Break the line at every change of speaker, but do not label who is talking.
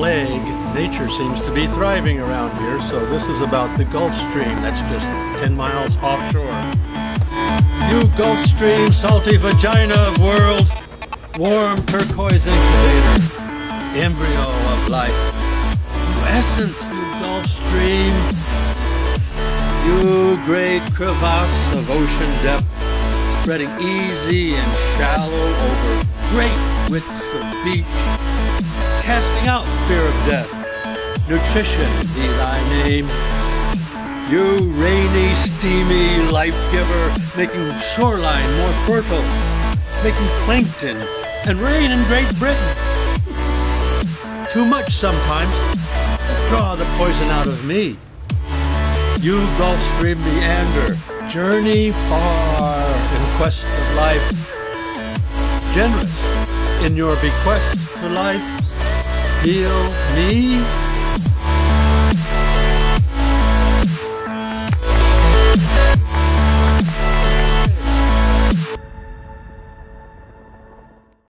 plague, nature seems to be thriving around here, so this is about the Gulf Stream that's just 10 miles offshore. You Gulf Stream, salty vagina of world, warm turquoise incubator, embryo of life. You essence, you Gulf Stream, you great crevasse of ocean depth, spreading easy and shallow over great widths of beach, casting out fear of death. Nutrition be thy name. You rainy, steamy life giver, making shoreline more fertile, making plankton and rain in Great Britain. Too much sometimes. Draw the poison out of me. You Gulf Stream meander, journey far in quest of life. Generous in your bequest to life, heal me